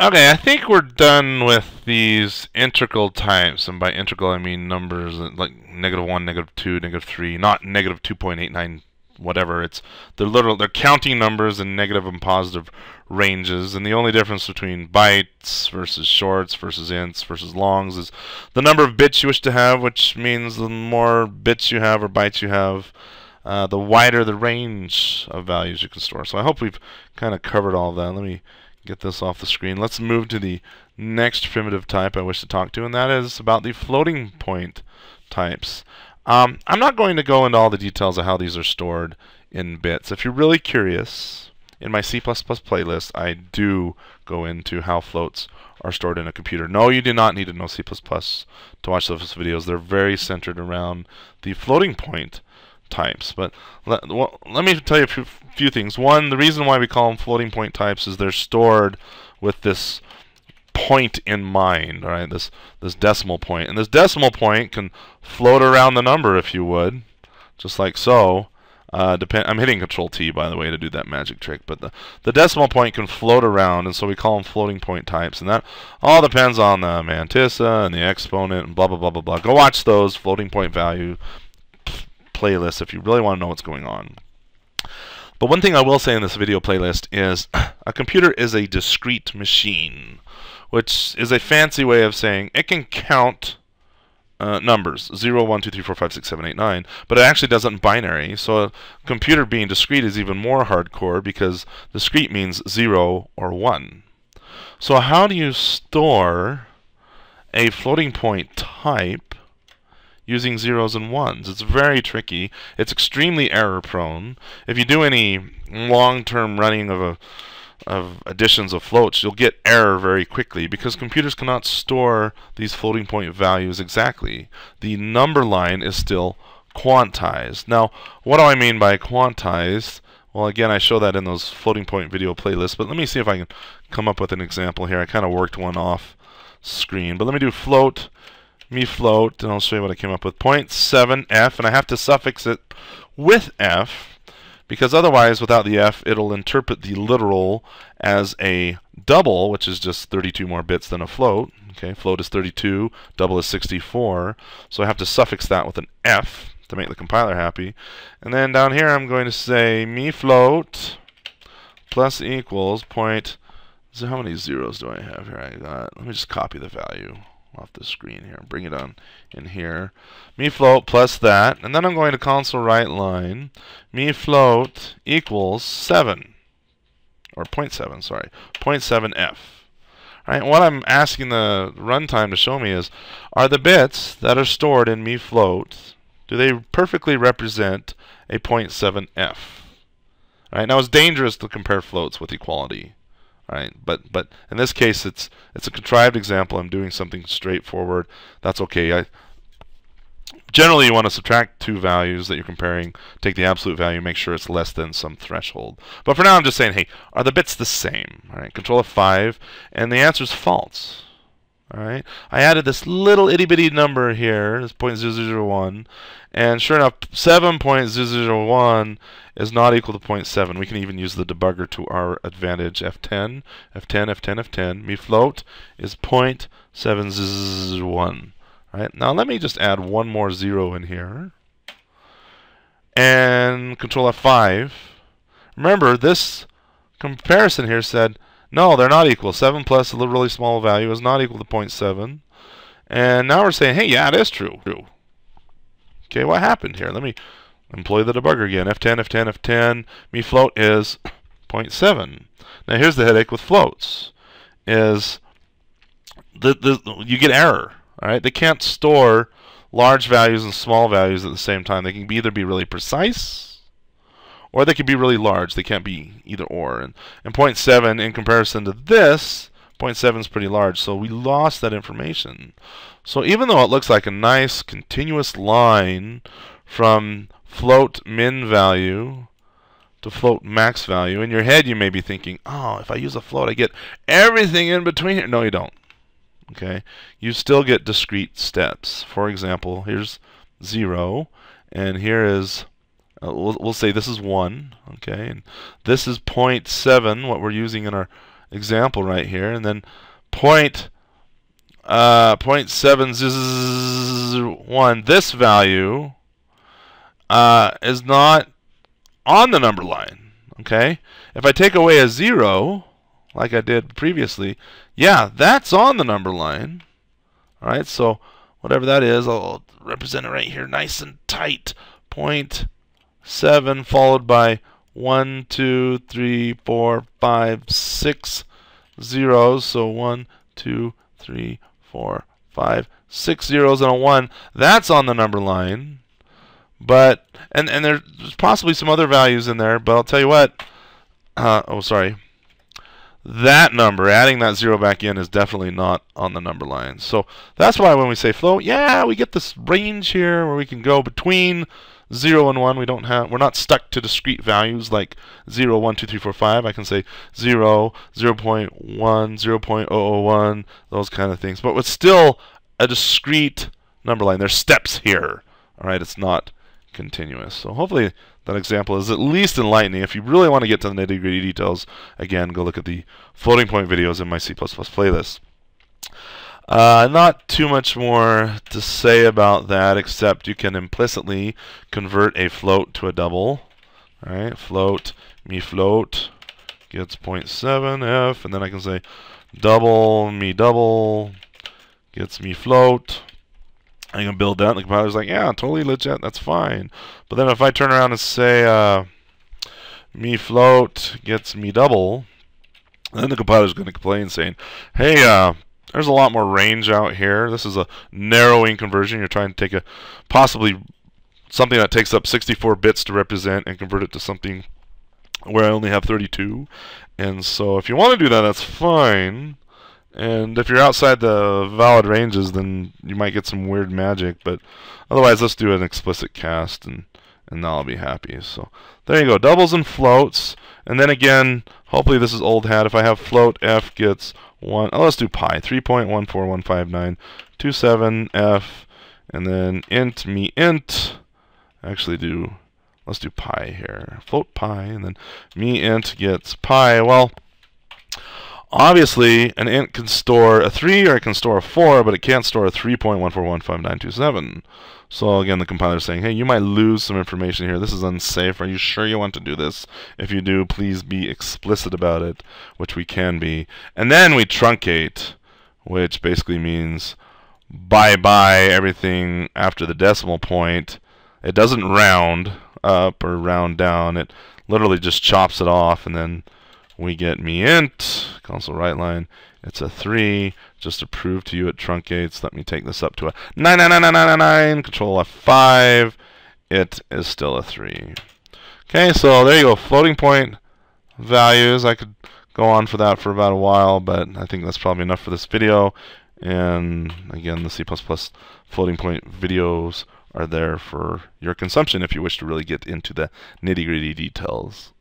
Okay, I think we're done with these integral types, and by integral I mean numbers like negative 1, negative 2, negative 3, not negative 2.89 whatever. It's they're literal they're counting numbers in negative and positive ranges, and the only difference between bytes versus shorts versus ints versus longs is the number of bits you wish to have, which means the more bits you have or bytes you have, uh, the wider the range of values you can store. So I hope we've kind of covered all that. Let me get this off the screen. Let's move to the next primitive type I wish to talk to, and that is about the floating point types. Um, I'm not going to go into all the details of how these are stored in bits. If you're really curious, in my C++ playlist, I do go into how floats are stored in a computer. No, you do not need to know C++ to watch those videos. They're very centered around the floating point types. But let, well, let me tell you a few, things. One, the reason why we call them floating point types is they're stored with this point in mind, right? This this decimal point, and this decimal point can float around the number if you would, just like so. Uh, depend. I'm hitting Control T by the way to do that magic trick, but the the decimal point can float around, and so we call them floating point types, and that all depends on the mantissa and the exponent and blah blah blah blah blah. Go watch those floating point value playlist if you really want to know what's going on. But one thing I will say in this video playlist is a computer is a discrete machine, which is a fancy way of saying it can count uh, numbers 0, 1, 2, 3, 4, 5, 6, 7, 8, 9, but it actually does it in binary. So a computer being discrete is even more hardcore because discrete means 0 or 1. So how do you store a floating point type using zeros and ones. It's very tricky. It's extremely error prone. If you do any long-term running of a of additions of floats, you'll get error very quickly because computers cannot store these floating point values exactly. The number line is still quantized. Now, what do I mean by quantized? Well, again, I show that in those floating point video playlists, but let me see if I can come up with an example here. I kind of worked one off screen, but let me do float me float, and I'll show you what I came up with. 0.7f, and I have to suffix it with f, because otherwise, without the f, it'll interpret the literal as a double, which is just 32 more bits than a float. Okay, float is 32, double is 64, so I have to suffix that with an f to make the compiler happy. And then down here, I'm going to say me float plus equals point. So how many zeros do I have here? I got. Let me just copy the value off the screen here. Bring it on in here. Me float plus that, and then I'm going to console write line. Me float equals 7, or 0.7, sorry, 0.7f. Right, what I'm asking the runtime to show me is, are the bits that are stored in me float, do they perfectly represent a 0.7f? Right, now it's dangerous to compare floats with equality. Right, but but in this case, it's it's a contrived example. I'm doing something straightforward. That's okay. I generally you want to subtract two values that you're comparing, take the absolute value, make sure it's less than some threshold. But for now, I'm just saying, hey, are the bits the same? All right, Control F5, and the answer is false. All right, I added this little itty bitty number here, this 0.001, and sure enough, 7.001 is not equal to 0.7. We can even use the debugger to our advantage. F10, F10, F10, F10. Me float is 0.701. Right now, let me just add one more zero in here, and Control F5. Remember, this comparison here said no, they're not equal. 7 plus a really small value is not equal to 0.7. And now we're saying, hey, yeah, it is true. true. Okay, what happened here? Let me employ the debugger again. F10, F10, F10. Me float is 0.7. Now here's the headache with floats. Is the, the you get error. All right, they can't store large values and small values at the same time. They can either be really precise or they could be really large. They can't be either or. And, and 0.7 in comparison to this, 0.7 is pretty large, so we lost that information. So even though it looks like a nice continuous line from float min value to float max value, in your head you may be thinking, oh, if I use a float, I get everything in between here. No, you don't. Okay, you still get discrete steps. For example, here's 0, and here is uh, we'll, we'll say this is 1, okay, and this is 0.7, what we're using in our example right here, and then point uh, 0.701, this value uh, is not on the number line. Okay, if I take away a zero, like I did previously, yeah, that's on the number line. All right, so whatever that is, I'll represent it right here, nice and tight. Point seven followed by one, two, three, four, five, six zeros. So one, two, three, four, five, six zeros and a one. That's on the number line. But and and there's possibly some other values in there, but I'll tell you what. Uh, oh, sorry. That number, adding that zero back in, is definitely not on the number line. So that's why when we say flow, yeah, we get this range here where we can go between 0 and 1 we don't have we're not stuck to discrete values like 0 1 2 3 4 5 I can say 0 0 0.1 0 0.001 those kind of things. But it's still a discrete number line there's steps here all right? It's not continuous. So hopefully that example is at least enlightening. If you really want to get to the nitty-gritty details again go look at the floating point videos in my C++ playlist uh, not too much more to say about that except you can implicitly convert a float to a double. All right, float me float gets 0.7f, and then I can say double me double gets me float. I can build that, and the compiler's like, yeah, totally legit, that's fine. But then if I turn around and say uh, me float gets me double, then the compiler's going to complain saying, hey, uh, there's a lot more range out here. This is a narrowing conversion. You're trying to take a possibly something that takes up 64 bits to represent and convert it to something where I only have 32. And so if you want to do that, that's fine. And if you're outside the valid ranges, then you might get some weird magic. But otherwise, let's do an explicit cast, and and I'll be happy. So there you go, doubles and floats. And then again, hopefully this is old hat. If I have float, f gets one. Oh, let's do pi. 3.1415927f, and then int me int. Actually, do let's do pi here. Float pi, and then me int gets pi. Well, obviously, an int can store a 3 or it can store a 4, but it can't store a 3.1415927. So again, the compiler is saying, hey, you might lose some information here. This is unsafe. Are you sure you want to do this? If you do, please be explicit about it, which we can be. And then we truncate, which basically means bye-bye everything after the decimal point. It doesn't round up or round down. It literally just chops it off, and then we get me int, console write line, it's a 3. Just to prove to you it truncates, let me take this up to a 9999999, control F5. It is still a 3. Okay, so there you go. Floating point values. I could go on for that for about a while, but I think that's probably enough for this video. And again, the C++ floating point videos are there for your consumption if you wish to really get into the nitty-gritty details.